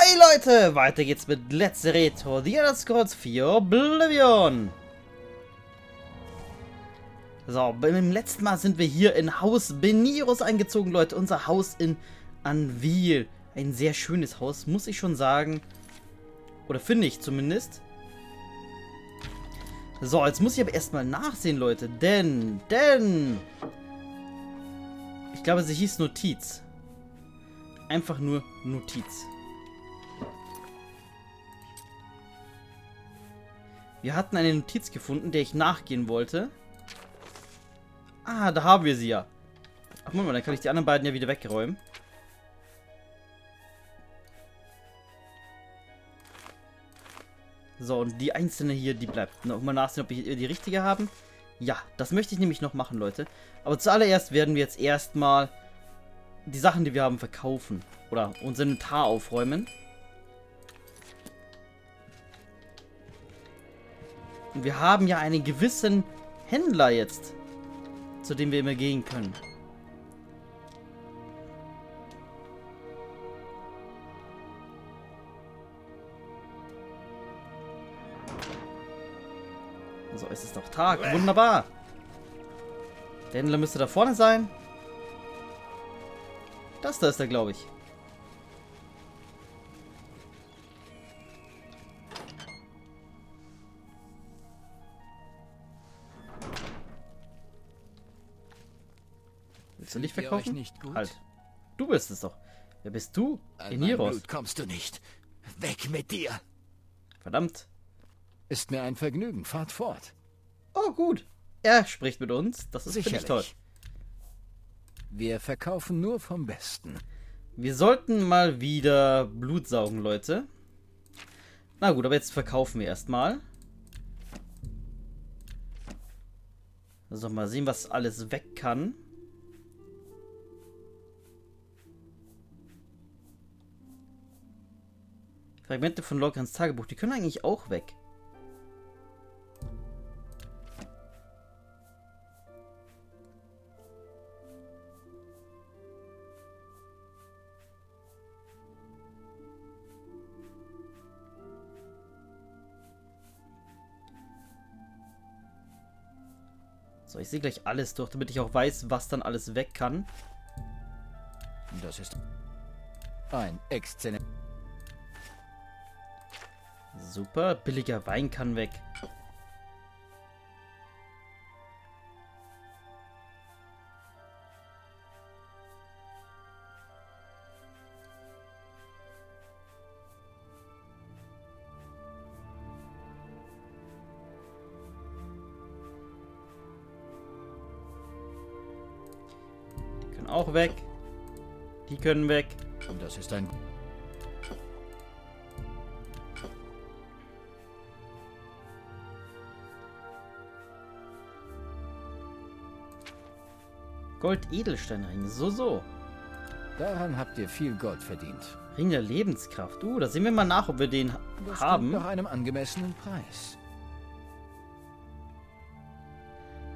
Hey Leute, weiter geht's mit Let's Retro, The Elder Scrolls 4 Oblivion. So, beim letzten Mal sind wir hier in Haus Benirus eingezogen, Leute. Unser Haus in Anvil. Ein sehr schönes Haus, muss ich schon sagen. Oder finde ich zumindest. So, jetzt muss ich aber erstmal nachsehen, Leute. Denn, denn... Ich glaube, sie hieß Notiz. Einfach nur Notiz. Wir hatten eine Notiz gefunden, der ich nachgehen wollte. Ah, da haben wir sie ja. Ach, Moment mal, dann kann ich die anderen beiden ja wieder wegräumen. So, und die einzelne hier, die bleibt. Noch mal nachsehen, ob wir die richtige haben. Ja, das möchte ich nämlich noch machen, Leute. Aber zuallererst werden wir jetzt erstmal die Sachen, die wir haben, verkaufen. Oder unser Inventar aufräumen. Und wir haben ja einen gewissen Händler jetzt, zu dem wir immer gehen können. So, es ist doch Tag. Wunderbar. Der Händler müsste da vorne sein. Das da ist er, glaube ich. Du nicht verkaufen? Nicht halt. Du bist es doch. Wer bist du? Eniros. kommst du nicht. Weg mit dir. Verdammt. Ist mir ein Vergnügen. Fahrt fort. Oh, gut. Er spricht mit uns. Das ist Sicherlich. toll. Wir verkaufen nur vom Besten. Wir sollten mal wieder Blut saugen, Leute. Na gut, aber jetzt verkaufen wir erstmal. So, mal sehen, was alles weg kann. Fragmente von Lograns Tagebuch, die können eigentlich auch weg. So, ich sehe gleich alles durch, damit ich auch weiß, was dann alles weg kann. Das ist ein exzellent. Super, billiger Wein kann weg. Die können auch weg. Die können weg. Das ist ein. Gold-Edelsteinring, so, so. Daran habt ihr viel Gold verdient. Ring der Lebenskraft. Uh, da sehen wir mal nach, ob wir den Das haben. nach einem angemessenen Preis.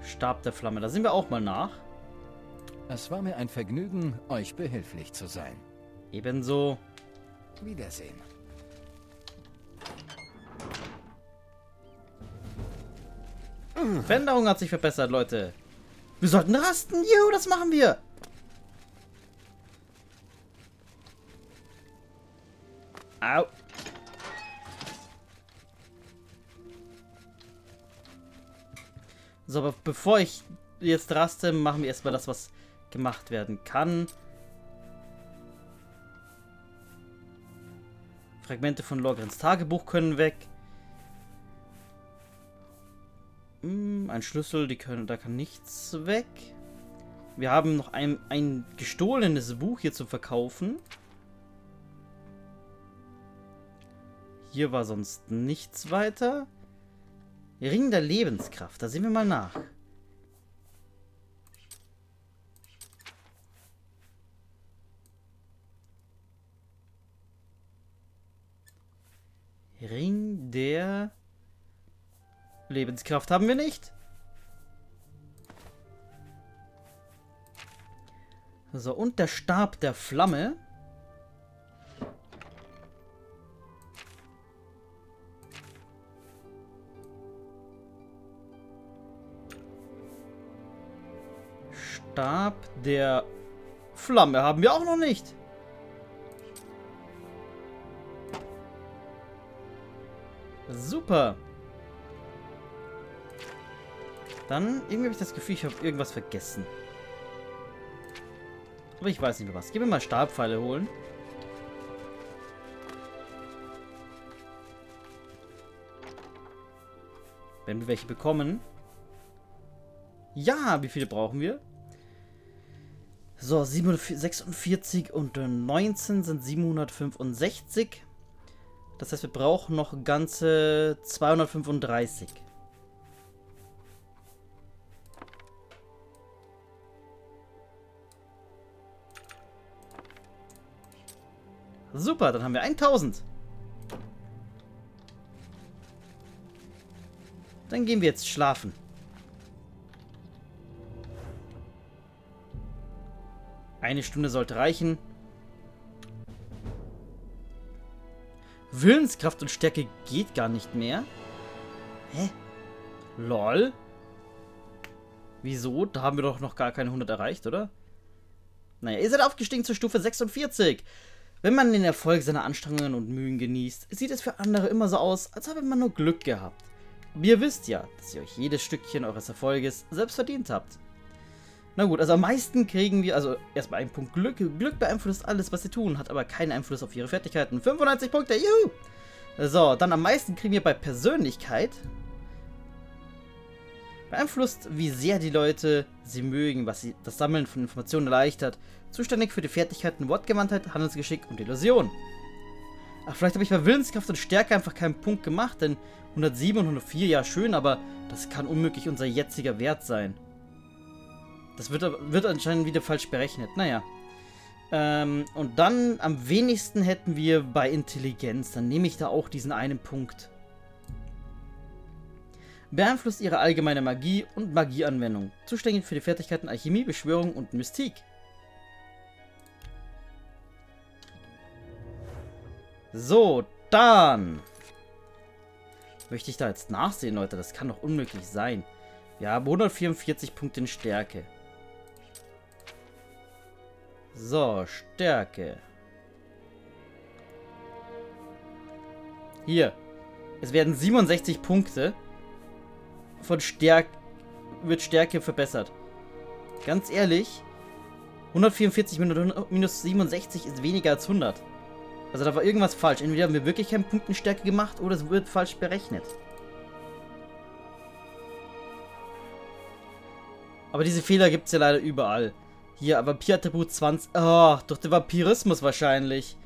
Stab der Flamme. Da sehen wir auch mal nach. Es war mir ein Vergnügen, euch behilflich zu sein. Ebenso. Wiedersehen. Veränderung hat sich verbessert, Leute. Wir sollten rasten. Juhu, das machen wir. Au. So, aber bevor ich jetzt raste, machen wir erstmal das, was gemacht werden kann. Fragmente von Logrens Tagebuch können weg. Hm, ein Schlüssel, die können, da kann nichts weg. Wir haben noch ein, ein gestohlenes Buch hier zu verkaufen. Hier war sonst nichts weiter. Ring der Lebenskraft, da sehen wir mal nach. Ring der Lebenskraft haben wir nicht. So, und der Stab der Flamme. Stab der Flamme haben wir auch noch nicht. Super. Dann, irgendwie habe ich das Gefühl, ich habe irgendwas vergessen. Aber ich weiß nicht mehr was. Gehen wir mal Stabpfeile holen. Wenn wir welche bekommen. Ja, wie viele brauchen wir? So, 46 und 19 sind 765. Das heißt, wir brauchen noch ganze 235. Super, dann haben wir 1000. Dann gehen wir jetzt schlafen. Eine Stunde sollte reichen. Willenskraft und Stärke geht gar nicht mehr. Hä? Lol. Wieso? Da haben wir doch noch gar keine 100 erreicht, oder? Naja, ihr seid aufgestiegen zur Stufe 46. Wenn man den Erfolg seiner Anstrengungen und Mühen genießt, sieht es für andere immer so aus, als habe man nur Glück gehabt. Aber ihr wisst ja, dass ihr euch jedes Stückchen eures Erfolges selbst verdient habt. Na gut, also am meisten kriegen wir, also erstmal einen Punkt Glück. Glück beeinflusst alles, was sie tun, hat aber keinen Einfluss auf ihre Fertigkeiten. 95 Punkte, juhu! So, dann am meisten kriegen wir bei Persönlichkeit. Beeinflusst, wie sehr die Leute sie mögen, was sie das Sammeln von Informationen erleichtert. Zuständig für die Fertigkeiten Wortgewandtheit, Handelsgeschick und Illusion. Ach, vielleicht habe ich bei Willenskraft und Stärke einfach keinen Punkt gemacht, denn 107 und 104, ja schön, aber das kann unmöglich unser jetziger Wert sein. Das wird, wird anscheinend wieder falsch berechnet. Naja. Ähm, und dann am wenigsten hätten wir bei Intelligenz. Dann nehme ich da auch diesen einen Punkt. Beeinflusst ihre allgemeine Magie und Magieanwendung. Zuständig für die Fertigkeiten Alchemie, Beschwörung und Mystik. So, dann möchte ich da jetzt nachsehen, Leute. Das kann doch unmöglich sein. Wir haben 144 Punkte in Stärke. So, Stärke. Hier. Es werden 67 Punkte von Stärke wird Stärke verbessert. Ganz ehrlich, 144 minus 67 ist weniger als 100. Also da war irgendwas falsch. Entweder haben wir wirklich keinen Punktenstärke gemacht oder es wird falsch berechnet. Aber diese Fehler gibt es ja leider überall. Hier, Vampirattribut 20. Oh, durch den Vampirismus wahrscheinlich.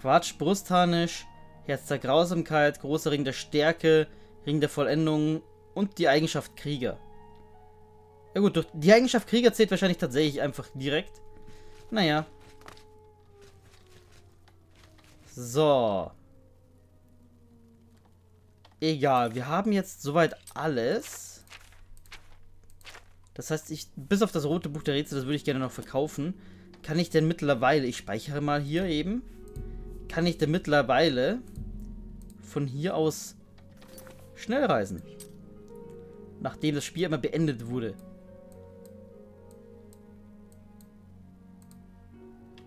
Quatsch, Brustharnisch, Herz der Grausamkeit, großer Ring der Stärke, Ring der Vollendung und die Eigenschaft Krieger. Ja gut, durch die Eigenschaft Krieger zählt wahrscheinlich tatsächlich einfach direkt. Naja. So. Egal, wir haben jetzt soweit alles. Das heißt, ich, bis auf das rote Buch der Rätsel, das würde ich gerne noch verkaufen. Kann ich denn mittlerweile, ich speichere mal hier eben, kann ich denn mittlerweile von hier aus schnell reisen? Nachdem das Spiel immer beendet wurde.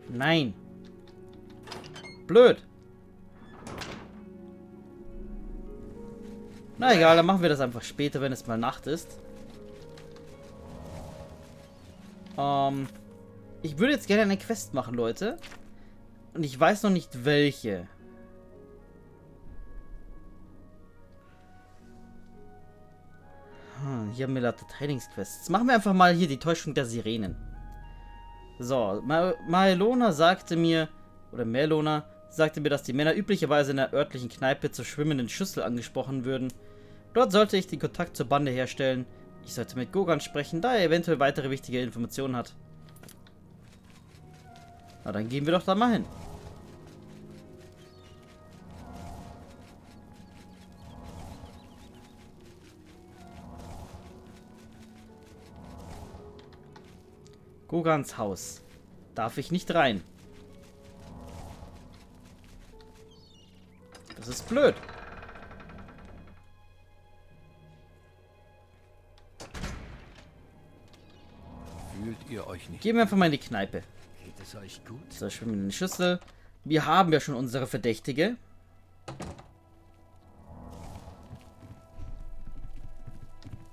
Nein. Blöd. Na egal, dann machen wir das einfach später, wenn es mal Nacht ist. Ähm, ich würde jetzt gerne eine Quest machen, Leute. Und ich weiß noch nicht welche. Hm, hier haben wir lauter Trainingsquests. Machen wir einfach mal hier die Täuschung der Sirenen. So, Ma Maelona sagte mir, oder Melona sagte mir, dass die Männer üblicherweise in der örtlichen Kneipe zur schwimmenden Schüssel angesprochen würden. Dort sollte ich den Kontakt zur Bande herstellen. Ich sollte mit Gogan sprechen, da er eventuell weitere wichtige Informationen hat. Na, dann gehen wir doch da mal hin. Gogans Haus. Darf ich nicht rein. Ist blöd. ihr euch nicht? Gehen wir einfach mal in die Kneipe. Geht es euch gut? So, schwimmen in die Schüssel. Wir haben ja schon unsere Verdächtige.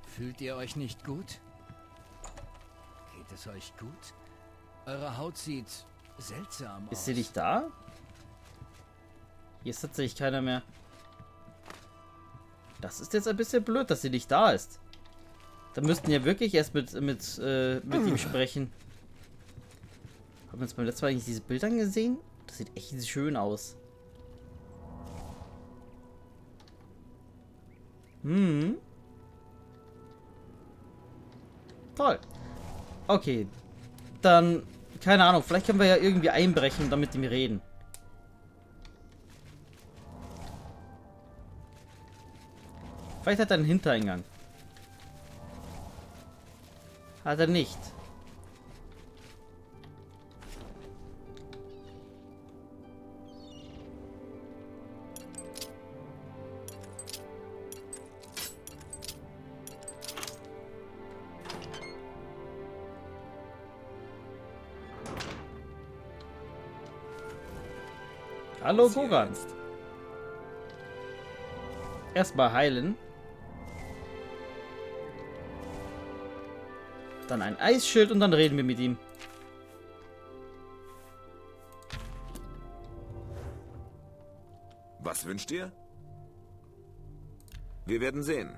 Fühlt ihr euch nicht gut? Geht es euch gut? Eure Haut sieht seltsam aus. Ist sie nicht da? Hier ist tatsächlich keiner mehr. Das ist jetzt ein bisschen blöd, dass sie nicht da ist. Da müssten ja wirklich erst mit, mit, äh, mit ihm sprechen. Haben wir uns beim letzten Mal eigentlich diese Bilder gesehen? Das sieht echt schön aus. Hm. Toll. Okay. Dann, keine Ahnung, vielleicht können wir ja irgendwie einbrechen und dann mit ihm reden. Vielleicht hat er einen Hintereingang. Hat er nicht. Hallo Gogan. Erstmal heilen. Dann ein Eisschild und dann reden wir mit ihm. Was wünscht ihr? Wir werden sehen.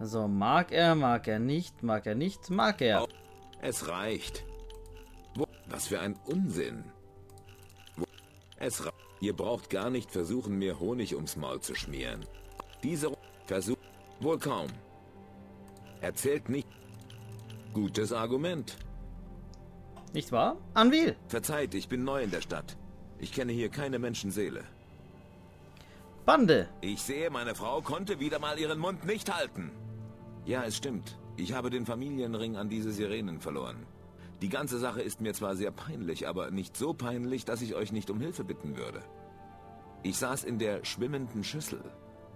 So, mag er, mag er nicht, mag er nicht, mag er. Oh, es reicht. Was für ein Unsinn. Es reicht. Ihr braucht gar nicht versuchen, mir Honig ums Maul zu schmieren. Diese Versuch... Wohl kaum. Erzählt nicht... Gutes Argument. Nicht wahr? Anwil. Verzeiht, ich bin neu in der Stadt. Ich kenne hier keine Menschenseele. Bande. Ich sehe, meine Frau konnte wieder mal ihren Mund nicht halten. Ja, es stimmt. Ich habe den Familienring an diese Sirenen verloren. Die ganze Sache ist mir zwar sehr peinlich, aber nicht so peinlich, dass ich euch nicht um Hilfe bitten würde. Ich saß in der schwimmenden Schüssel,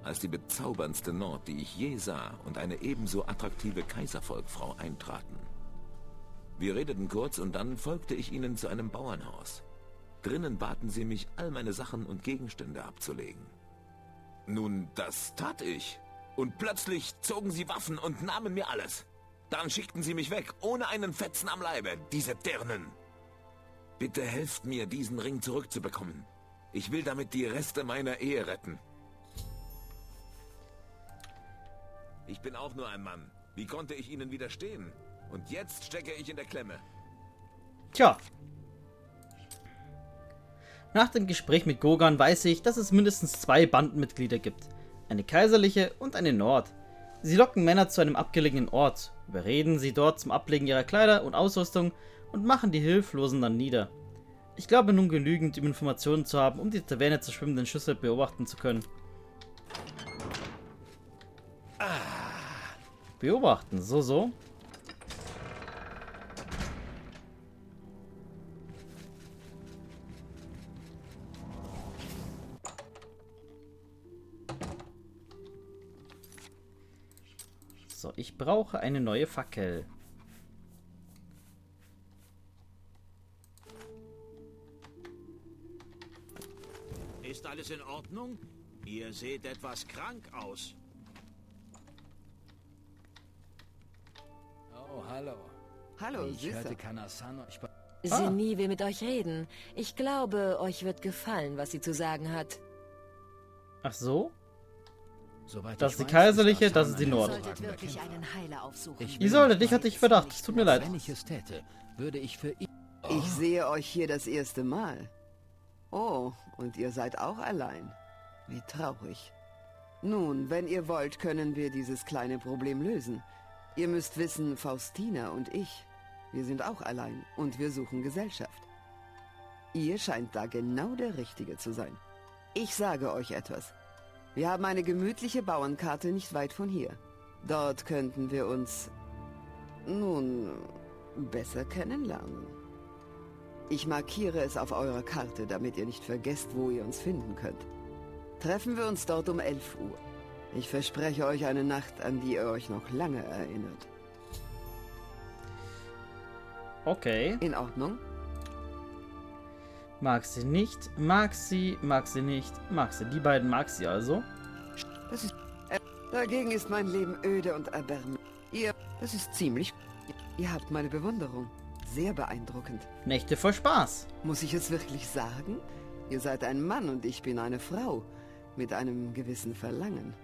als die bezauberndste Nord, die ich je sah, und eine ebenso attraktive Kaiservolkfrau eintraten. Wir redeten kurz und dann folgte ich ihnen zu einem Bauernhaus. Drinnen baten sie mich, all meine Sachen und Gegenstände abzulegen. Nun, das tat ich. Und plötzlich zogen sie Waffen und nahmen mir alles. Dann schickten sie mich weg, ohne einen Fetzen am Leibe, diese Dirnen. Bitte helft mir, diesen Ring zurückzubekommen. Ich will damit die Reste meiner Ehe retten. Ich bin auch nur ein Mann. Wie konnte ich ihnen widerstehen? Und jetzt stecke ich in der Klemme. Tja. Nach dem Gespräch mit Gogan weiß ich, dass es mindestens zwei Bandenmitglieder gibt. Eine kaiserliche und eine Nord. Sie locken Männer zu einem abgelegenen Ort, überreden sie dort zum Ablegen ihrer Kleider und Ausrüstung und machen die Hilflosen dann nieder. Ich glaube nun genügend, um Informationen zu haben, um die Taverne zur schwimmenden Schüssel beobachten zu können. Beobachten, so, so. So, ich brauche eine neue Fackel. Ist alles in Ordnung? Ihr seht etwas krank aus. Hallo. Hallo, Ich Süßer. hörte Kanasano. Ich be- Seni will mit euch reden. Ich glaube, euch wird gefallen, was sie zu sagen hat. Ach so? Soweit Das ist die weiß, kaiserliche, das ist die Nord. Ihr solltet. Ich hatte ich Verdacht. Es tut mir leid. Wenn ich es täte, würde ich für ihn... Ich sehe euch hier das erste Mal. Oh, und ihr seid auch allein. Wie traurig. Nun, wenn ihr wollt, können wir dieses kleine Problem lösen. Ihr müsst wissen, Faustina und ich, wir sind auch allein und wir suchen Gesellschaft. Ihr scheint da genau der Richtige zu sein. Ich sage euch etwas. Wir haben eine gemütliche Bauernkarte nicht weit von hier. Dort könnten wir uns, nun, besser kennenlernen. Ich markiere es auf eurer Karte, damit ihr nicht vergesst, wo ihr uns finden könnt. Treffen wir uns dort um 11 Uhr. Ich verspreche euch eine Nacht, an die ihr euch noch lange erinnert. Okay. In Ordnung? Mag sie nicht, mag sie, mag sie nicht, mag sie. Die beiden mag sie also. Das ist... Äh, dagegen ist mein Leben öde und erbärmlich. Ihr... Das ist ziemlich... Ihr habt meine Bewunderung. Sehr beeindruckend. Nächte voll Spaß. Muss ich es wirklich sagen? Ihr seid ein Mann und ich bin eine Frau. Mit einem gewissen Verlangen.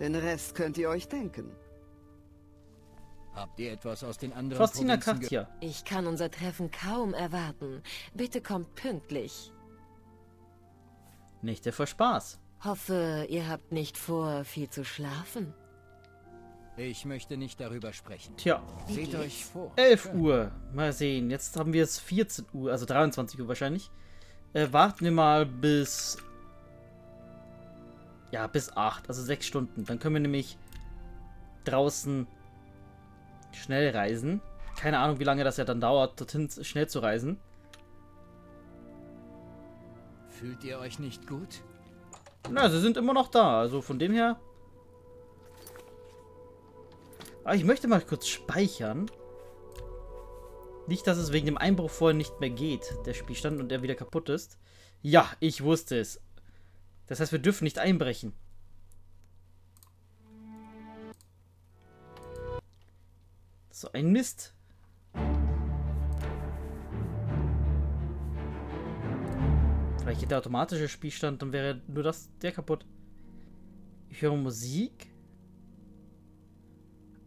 Den Rest könnt ihr euch denken. Habt ihr etwas aus den anderen Faustina Kartier. Ich kann unser Treffen kaum erwarten. Bitte kommt pünktlich. Nächte voll Spaß. Hoffe, ihr habt nicht vor, viel zu schlafen. Ich möchte nicht darüber sprechen. Tja, Seht euch vor. 11 Uhr. Mal sehen. Jetzt haben wir es 14 Uhr, also 23 Uhr wahrscheinlich. Äh, warten wir mal bis. Ja, bis 8, also 6 Stunden. Dann können wir nämlich draußen schnell reisen. Keine Ahnung, wie lange das ja dann dauert, dorthin schnell zu reisen. Fühlt ihr euch nicht gut? Na, sie sind immer noch da. Also von dem her. Aber ich möchte mal kurz speichern. Nicht, dass es wegen dem Einbruch vorher nicht mehr geht, der Spielstand und der wieder kaputt ist. Ja, ich wusste es. Das heißt, wir dürfen nicht einbrechen. So ein Mist. Vielleicht geht der automatische Spielstand, dann wäre nur das der kaputt. Ich höre Musik.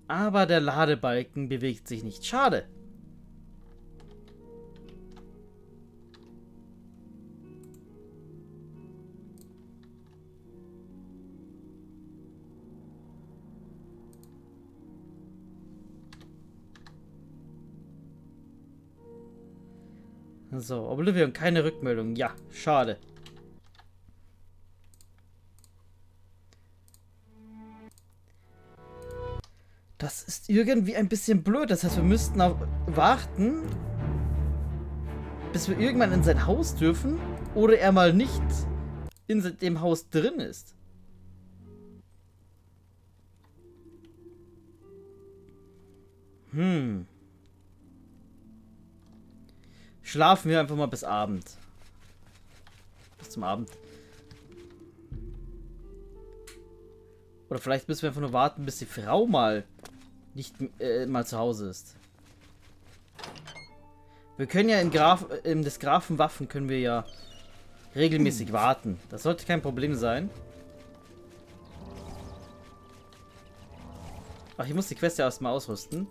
Aber der Ladebalken bewegt sich nicht. Schade. So, Oblivion, keine Rückmeldung. Ja, schade. Das ist irgendwie ein bisschen blöd. Das heißt, wir müssten warten, bis wir irgendwann in sein Haus dürfen oder er mal nicht in dem Haus drin ist. Hm. Schlafen wir einfach mal bis Abend. Bis zum Abend. Oder vielleicht müssen wir einfach nur warten, bis die Frau mal nicht äh, mal zu Hause ist. Wir können ja im Graf, im des Grafen Waffen können wir ja regelmäßig warten. Das sollte kein Problem sein. Ach, ich muss die Quest ja erstmal ausrüsten.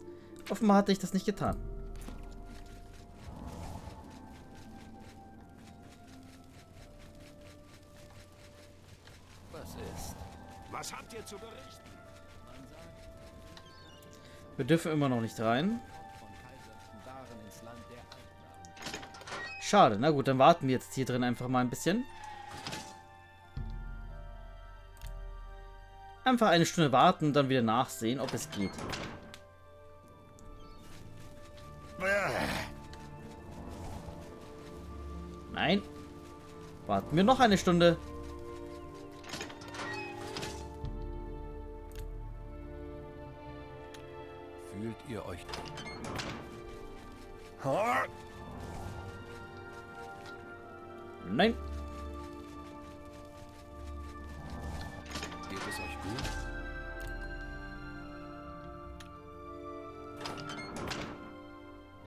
Offenbar hatte ich das nicht getan. Wir dürfen immer noch nicht rein. Schade. Na gut, dann warten wir jetzt hier drin einfach mal ein bisschen. Einfach eine Stunde warten und dann wieder nachsehen, ob es geht. Nein. Warten wir noch eine Stunde. Ihr euch... Nein.